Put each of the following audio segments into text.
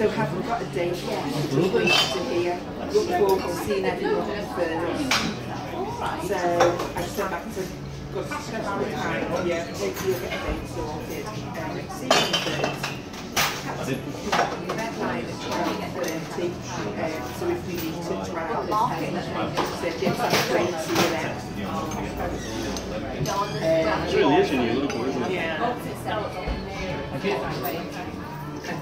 So haven't got a date yet. Just waiting to hear. Look forward to seeing everyone first. So I said back to got to spend some time. Yeah, hopefully you'll get a date sorted. Um, see you first. The deadline is twelve thirty. Um, so if we need to drag the time, so yes, that's great to see you then. It really is in your local, isn't it? Yeah. I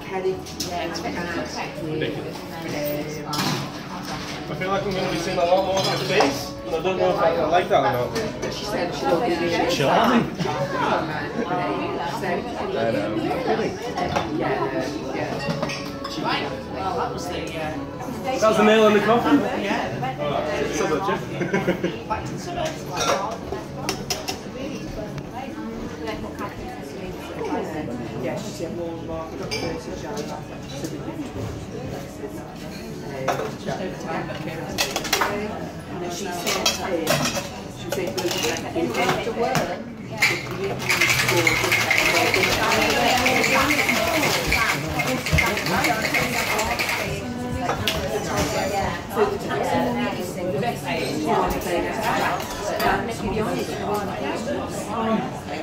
feel like I'm going to be seeing a lot more of her face, and I don't know if I like that or not. She said she'll be really Charming. So, I know. that was the, nail in the coffin? yeah. So much, yeah. The suburbs. I've got 30 jars. So we can And she said, uh, she said, work. You the the to want to. To